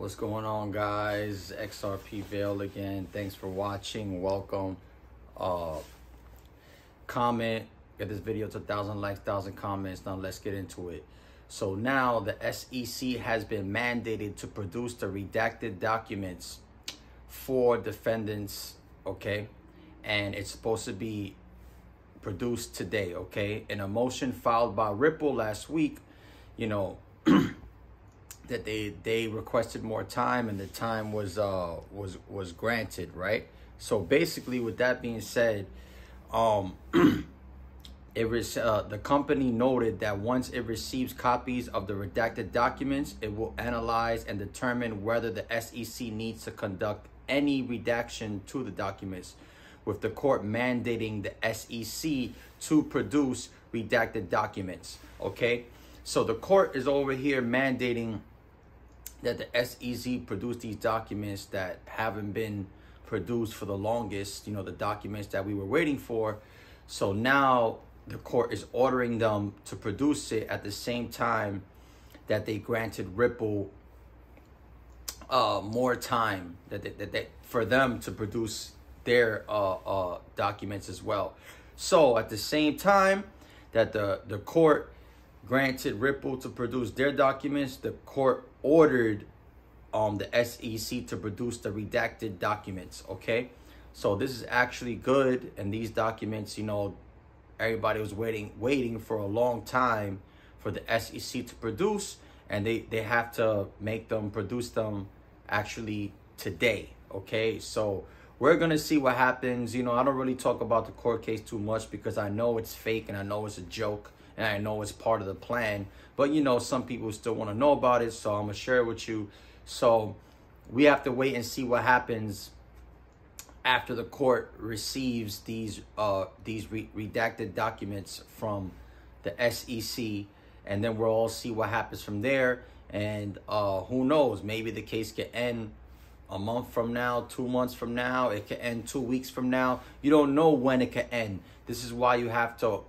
What's going on, guys? XRP Vale again. Thanks for watching. Welcome. Uh, comment. Get this video to a thousand likes, thousand comments. Now let's get into it. So now the SEC has been mandated to produce the redacted documents for defendants. Okay, and it's supposed to be produced today. Okay, in a motion filed by Ripple last week, you know. that they they requested more time and the time was uh was was granted right? So basically with that being said um it was uh, the company noted that once it receives copies of the redacted documents it will analyze and determine whether the SEC needs to conduct any redaction to the documents with the court mandating the SEC to produce redacted documents okay? So the court is over here mandating that the SEC produced these documents that haven't been produced for the longest, you know, the documents that we were waiting for. So now the court is ordering them to produce it at the same time that they granted Ripple uh, more time that, they, that for them to produce their uh, uh, documents as well. So at the same time that the, the court granted Ripple to produce their documents, the court ordered um, the SEC to produce the redacted documents, okay? So this is actually good, and these documents, you know, everybody was waiting waiting for a long time for the SEC to produce, and they, they have to make them produce them actually today, okay? So we're going to see what happens. You know, I don't really talk about the court case too much because I know it's fake and I know it's a joke and I know it's part of the plan. But you know, some people still want to know about it, so I'm gonna share it with you. So we have to wait and see what happens after the court receives these uh these re redacted documents from the SEC, and then we'll all see what happens from there. And uh, who knows? Maybe the case can end a month from now, two months from now. It can end two weeks from now. You don't know when it can end. This is why you have to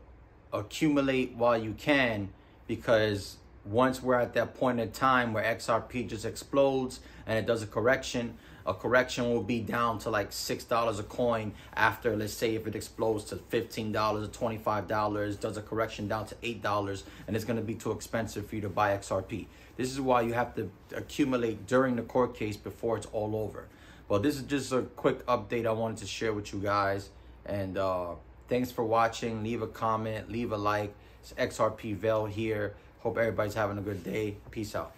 accumulate while you can because once we're at that point in time where XRP just explodes and it does a correction, a correction will be down to like $6 a coin after, let's say, if it explodes to $15 or $25, does a correction down to $8, and it's going to be too expensive for you to buy XRP. This is why you have to accumulate during the court case before it's all over. Well, this is just a quick update I wanted to share with you guys. And, uh, Thanks for watching. Leave a comment, leave a like. It's XRP Vale here. Hope everybody's having a good day. Peace out.